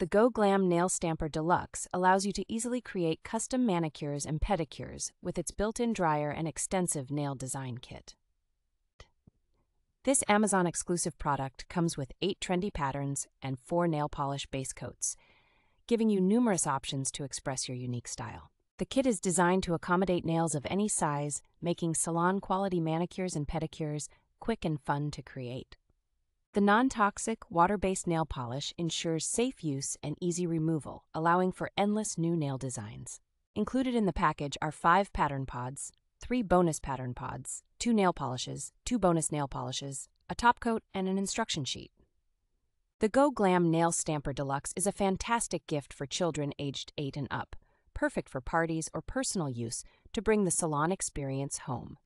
The Go Glam Nail Stamper Deluxe allows you to easily create custom manicures and pedicures with its built in dryer and extensive nail design kit. This Amazon exclusive product comes with eight trendy patterns and four nail polish base coats, giving you numerous options to express your unique style. The kit is designed to accommodate nails of any size, making salon quality manicures and pedicures quick and fun to create. The non toxic, water based nail polish ensures safe use and easy removal, allowing for endless new nail designs. Included in the package are five pattern pods, three bonus pattern pods, two nail polishes, two bonus nail polishes, a top coat, and an instruction sheet. The Go Glam Nail Stamper Deluxe is a fantastic gift for children aged 8 and up, perfect for parties or personal use to bring the salon experience home.